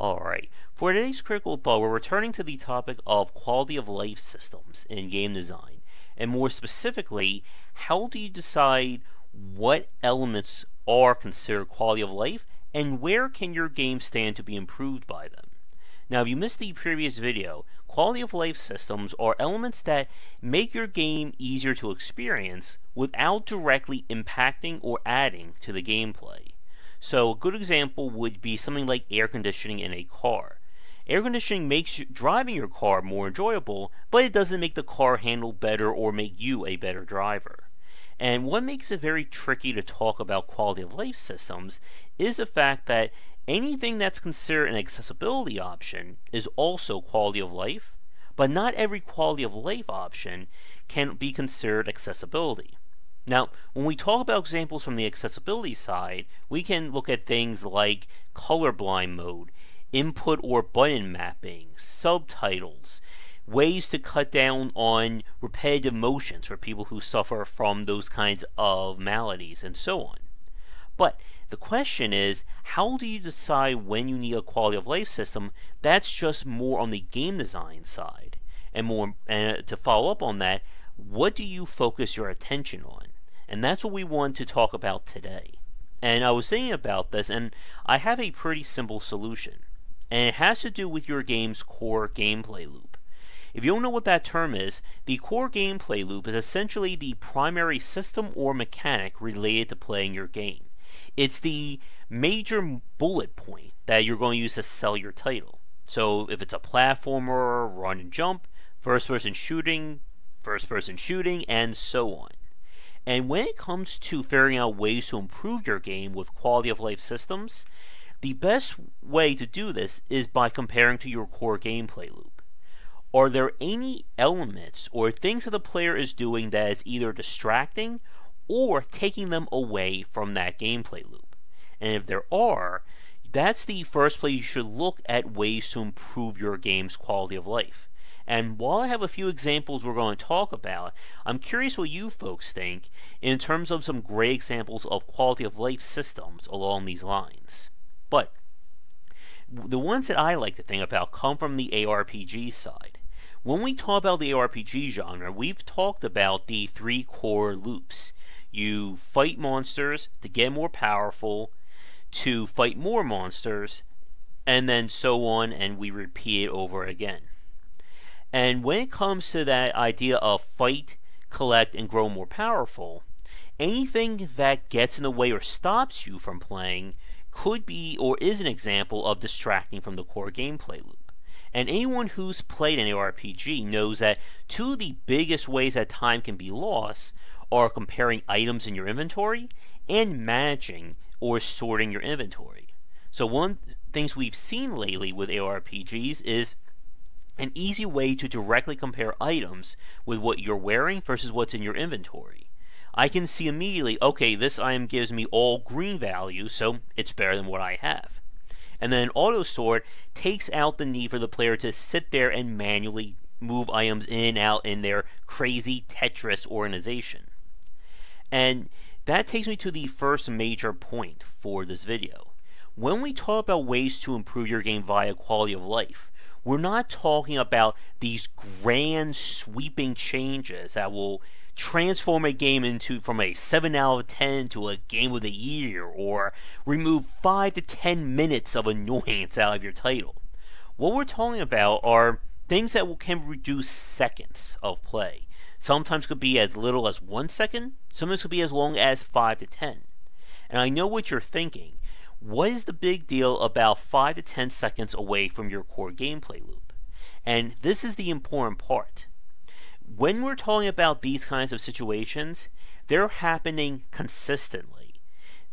Alright, for today's critical thought, we're returning to the topic of quality of life systems in game design. And more specifically, how do you decide what elements are considered quality of life and where can your game stand to be improved by them? Now, if you missed the previous video, quality of life systems are elements that make your game easier to experience without directly impacting or adding to the gameplay. So a good example would be something like air conditioning in a car. Air conditioning makes driving your car more enjoyable, but it doesn't make the car handle better or make you a better driver. And what makes it very tricky to talk about quality of life systems is the fact that anything that's considered an accessibility option is also quality of life, but not every quality of life option can be considered accessibility. Now, when we talk about examples from the accessibility side, we can look at things like colorblind mode, input or button mapping, subtitles, ways to cut down on repetitive motions for people who suffer from those kinds of maladies, and so on. But the question is, how do you decide when you need a quality of life system that's just more on the game design side? And more and to follow up on that, what do you focus your attention on? And that's what we want to talk about today. And I was thinking about this, and I have a pretty simple solution. And it has to do with your game's core gameplay loop. If you don't know what that term is, the core gameplay loop is essentially the primary system or mechanic related to playing your game. It's the major bullet point that you're going to use to sell your title. So if it's a platformer, run and jump, first person shooting, first person shooting, and so on. And when it comes to figuring out ways to improve your game with quality of life systems, the best way to do this is by comparing to your core gameplay loop. Are there any elements or things that the player is doing that is either distracting or taking them away from that gameplay loop? And if there are, that's the first place you should look at ways to improve your game's quality of life. And while I have a few examples we're going to talk about, I'm curious what you folks think in terms of some great examples of quality of life systems along these lines. But the ones that I like to think about come from the ARPG side. When we talk about the ARPG genre, we've talked about the three core loops. You fight monsters to get more powerful, to fight more monsters, and then so on, and we repeat it over again. And when it comes to that idea of fight, collect, and grow more powerful, anything that gets in the way or stops you from playing could be or is an example of distracting from the core gameplay loop. And anyone who's played an ARPG knows that two of the biggest ways that time can be lost are comparing items in your inventory and managing or sorting your inventory. So one things we've seen lately with ARPGs is an easy way to directly compare items with what you're wearing versus what's in your inventory. I can see immediately, okay, this item gives me all green value, so it's better than what I have. And then auto sort takes out the need for the player to sit there and manually move items in and out in their crazy Tetris organization. And that takes me to the first major point for this video. When we talk about ways to improve your game via quality of life, we're not talking about these grand sweeping changes that will transform a game into from a 7 out of 10 to a game of the year or remove 5 to 10 minutes of annoyance out of your title. What we're talking about are things that can reduce seconds of play. Sometimes could be as little as 1 second, sometimes could be as long as 5 to 10. And I know what you're thinking. What is the big deal about 5 to 10 seconds away from your core gameplay loop? And this is the important part. When we're talking about these kinds of situations, they're happening consistently.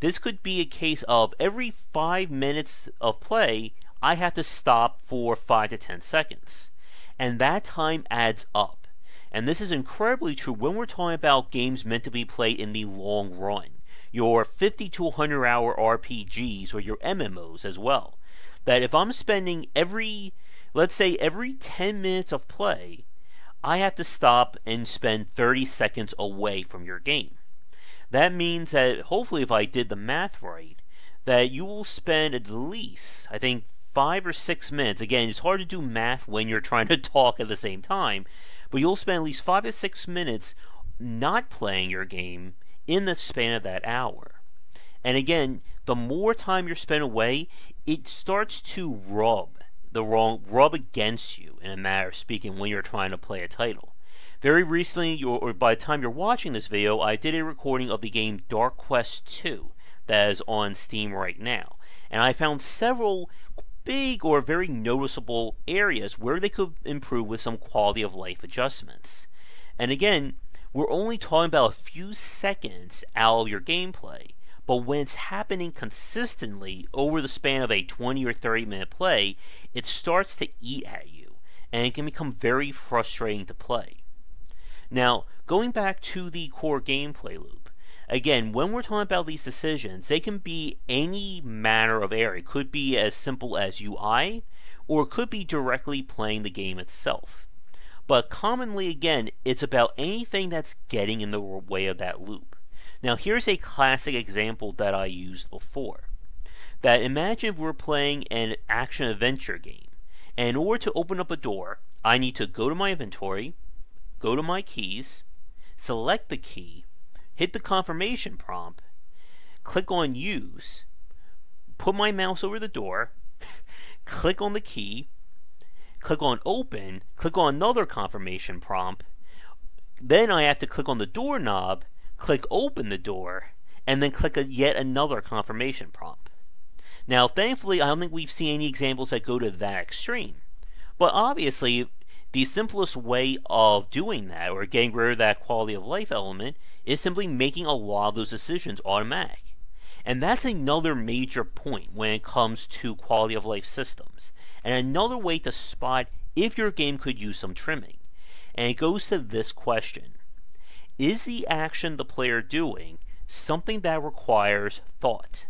This could be a case of every 5 minutes of play, I have to stop for 5 to 10 seconds. And that time adds up. And this is incredibly true when we're talking about games meant to be played in the long run your 50 to 100 hour RPGs or your MMOs as well. That if I'm spending every, let's say, every 10 minutes of play, I have to stop and spend 30 seconds away from your game. That means that hopefully, if I did the math right, that you will spend at least, I think, five or six minutes. Again, it's hard to do math when you're trying to talk at the same time, but you'll spend at least five to six minutes not playing your game in the span of that hour. And again, the more time you're spent away, it starts to rub the wrong rub against you in a matter of speaking when you're trying to play a title. Very recently, or by the time you're watching this video, I did a recording of the game Dark Quest 2 that is on Steam right now. And I found several big or very noticeable areas where they could improve with some quality of life adjustments. And again, we're only talking about a few seconds out of your gameplay. But when it's happening consistently over the span of a 20 or 30 minute play, it starts to eat at you, and it can become very frustrating to play. Now, going back to the core gameplay loop, again, when we're talking about these decisions, they can be any manner of area. It could be as simple as UI, or it could be directly playing the game itself. But commonly, again, it's about anything that's getting in the way of that loop. Now here's a classic example that I used before. That imagine if we're playing an action adventure game, and in order to open up a door, I need to go to my inventory, go to my keys, select the key, hit the confirmation prompt, click on use, put my mouse over the door, click on the key, click on open, click on another confirmation prompt, then I have to click on the doorknob click open the door, and then click yet another confirmation prompt. Now, thankfully, I don't think we've seen any examples that go to that extreme. But obviously, the simplest way of doing that, or getting rid of that quality of life element, is simply making a lot of those decisions automatic. And that's another major point when it comes to quality of life systems, and another way to spot if your game could use some trimming. And it goes to this question is the action the player doing something that requires thought?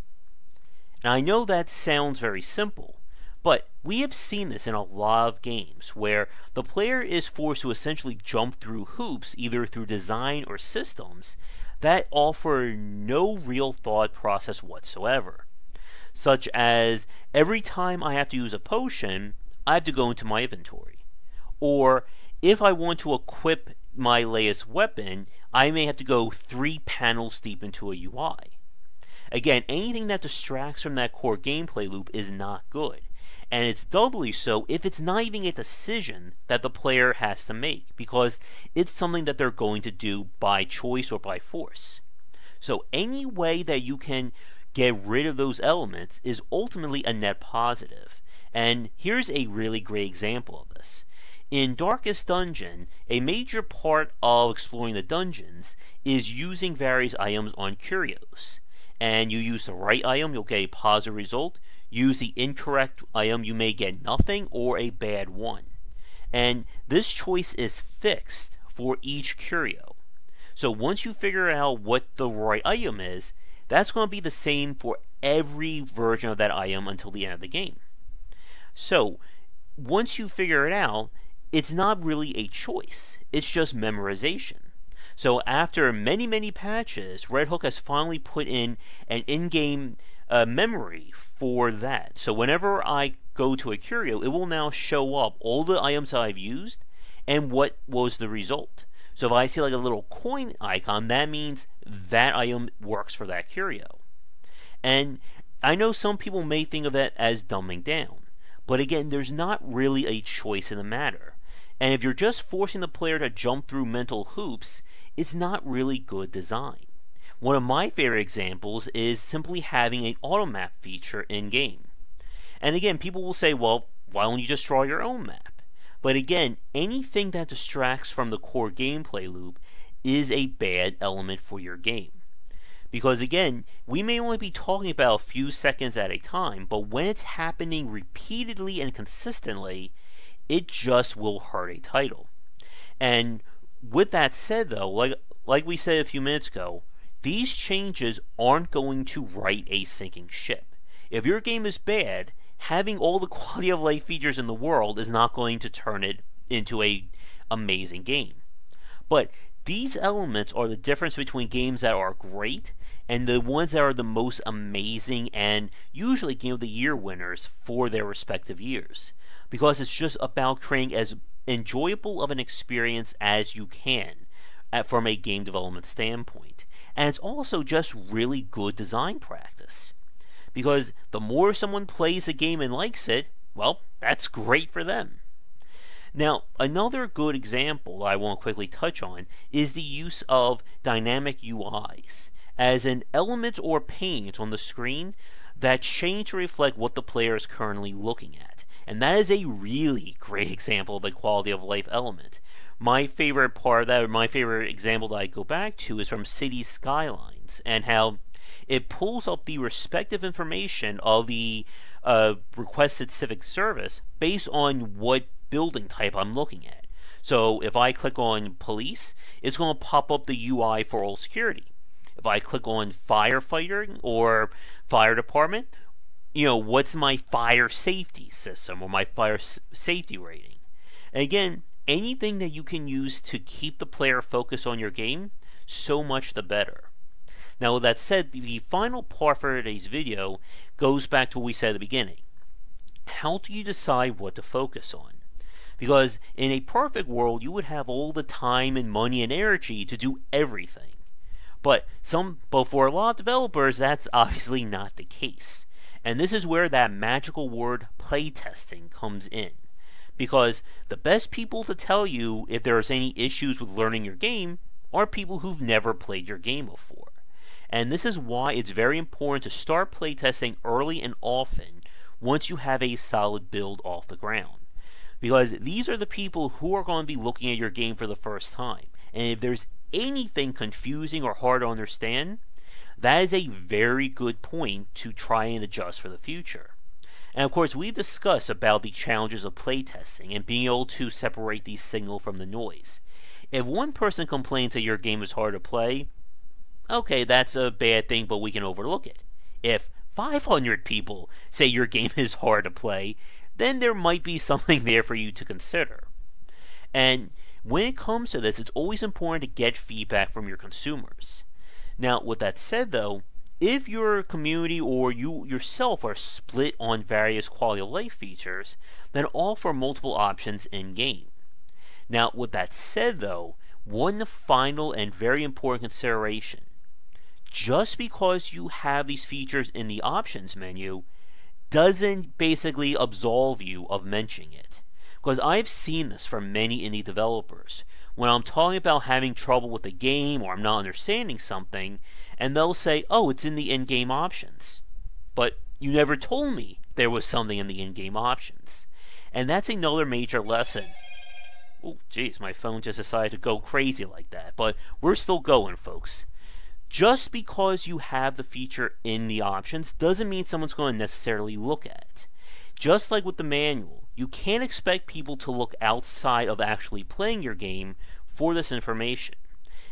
Now, I know that sounds very simple, but we have seen this in a lot of games where the player is forced to essentially jump through hoops, either through design or systems, that offer no real thought process whatsoever. Such as every time I have to use a potion, I have to go into my inventory. Or if I want to equip my latest weapon, I may have to go three panels deep into a UI. Again, anything that distracts from that core gameplay loop is not good. And it's doubly so if it's not even a decision that the player has to make, because it's something that they're going to do by choice or by force. So, any way that you can get rid of those elements is ultimately a net positive. And here's a really great example of this. In Darkest Dungeon, a major part of exploring the dungeons is using various items on curios. And you use the right item, you'll get a positive result. Use the incorrect item, you may get nothing or a bad one. And this choice is fixed for each curio. So once you figure out what the right item is, that's going to be the same for every version of that item until the end of the game. So once you figure it out, it's not really a choice, it's just memorization. So after many, many patches, Red Hook has finally put in an in-game uh, memory for that. So whenever I go to a curio, it will now show up all the items I've used and what was the result. So if I see like a little coin icon, that means that item works for that curio. And I know some people may think of that as dumbing down, but again, there's not really a choice in the matter. And if you're just forcing the player to jump through mental hoops, it's not really good design. One of my favorite examples is simply having an auto map feature in game. And again, people will say, well, why don't you just draw your own map? But again, anything that distracts from the core gameplay loop is a bad element for your game. Because again, we may only be talking about a few seconds at a time, but when it's happening repeatedly and consistently, it just will hurt a title. And with that said, though, like like we said a few minutes ago, these changes aren't going to right a sinking ship. If your game is bad, having all the quality of life features in the world is not going to turn it into a amazing game. But these elements are the difference between games that are great and the ones that are the most amazing and usually Game of the Year winners for their respective years. Because it's just about creating as enjoyable of an experience as you can at, from a game development standpoint. And it's also just really good design practice. Because the more someone plays a game and likes it, well, that's great for them. Now, another good example I want to quickly touch on is the use of dynamic UIs as an element or paint on the screen that change to reflect what the player is currently looking at. And that is a really great example of the quality of life element. My favorite part of that, or my favorite example that I go back to, is from City Skylines and how it pulls up the respective information of the uh, requested civic service based on what building type I'm looking at. So if I click on police, it's going to pop up the UI for all security. If I click on firefighter or fire department, you know, what's my fire safety system or my fire safety rating? And again, anything that you can use to keep the player focused on your game, so much the better. Now, with that said, the final part for today's video goes back to what we said at the beginning. How do you decide what to focus on? Because in a perfect world, you would have all the time and money and energy to do everything. But some, but for a lot of developers, that's obviously not the case. And this is where that magical word playtesting comes in. Because the best people to tell you if there's any issues with learning your game are people who've never played your game before. And this is why it's very important to start playtesting early and often once you have a solid build off the ground. Because these are the people who are going to be looking at your game for the first time. And if there's anything confusing or hard to understand, that is a very good point to try and adjust for the future. And of course, we've discussed about the challenges of playtesting and being able to separate the signal from the noise. If one person complains that your game is hard to play, okay, that's a bad thing, but we can overlook it. If 500 people say your game is hard to play, then there might be something there for you to consider. And when it comes to this, it's always important to get feedback from your consumers. Now, with that said, though, if your community or you yourself are split on various quality of life features, then offer multiple options in game. Now, with that said, though, one final and very important consideration just because you have these features in the options menu doesn't basically absolve you of mentioning it. Because I've seen this from many indie developers. When I'm talking about having trouble with the game or I'm not understanding something, and they'll say, oh, it's in the in game options. But you never told me there was something in the in game options. And that's another major lesson. Oh, jeez, my phone just decided to go crazy like that. But we're still going, folks. Just because you have the feature in the options doesn't mean someone's going to necessarily look at it. Just like with the manual, you can't expect people to look outside of actually playing your game for this information.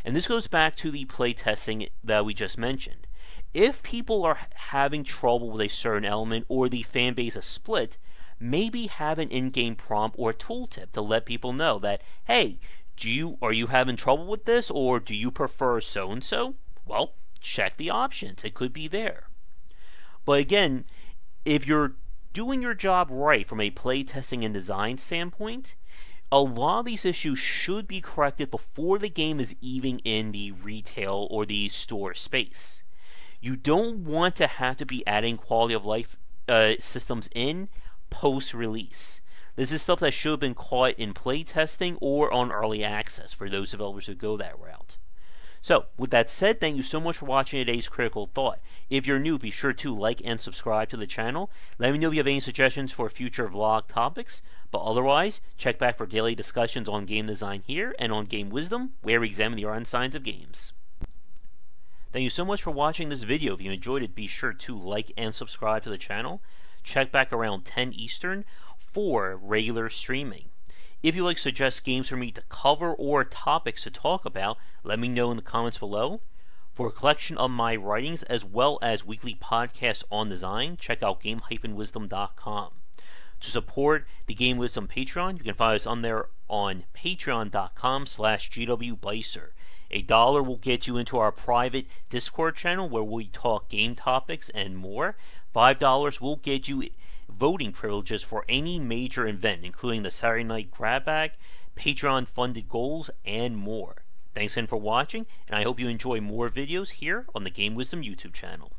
And this goes back to the playtesting that we just mentioned. If people are having trouble with a certain element or the fan base is split, maybe have an in-game prompt or tooltip to let people know that, hey, do you are you having trouble with this or do you prefer so and so? Well, check the options. It could be there. But again, if you're doing your job right from a playtesting and design standpoint, a lot of these issues should be corrected before the game is even in the retail or the store space. You don't want to have to be adding quality of life uh, systems in post release. This is stuff that should have been caught in playtesting or on early access for those developers who go that route. So, with that said, thank you so much for watching today's Critical Thought. If you're new, be sure to like and subscribe to the channel. Let me know if you have any suggestions for future vlog topics. But otherwise, check back for daily discussions on game design here and on Game Wisdom, where we examine the art science of games. Thank you so much for watching this video. If you enjoyed it, be sure to like and subscribe to the channel. Check back around 10 Eastern for regular streaming. If you like suggest games for me to cover or topics to talk about, let me know in the comments below. For a collection of my writings as well as weekly podcasts on design, check out game-wisdom.com. To support the Game Wisdom Patreon, you can find us on there on patreon.com slash gwbycer. A dollar will get you into our private Discord channel where we talk game topics and more. Five dollars will get you voting privileges for any major event, including the Saturday Night Grab Bag, Patreon funded goals, and more. Thanks again for watching, and I hope you enjoy more videos here on the Game Wisdom YouTube channel.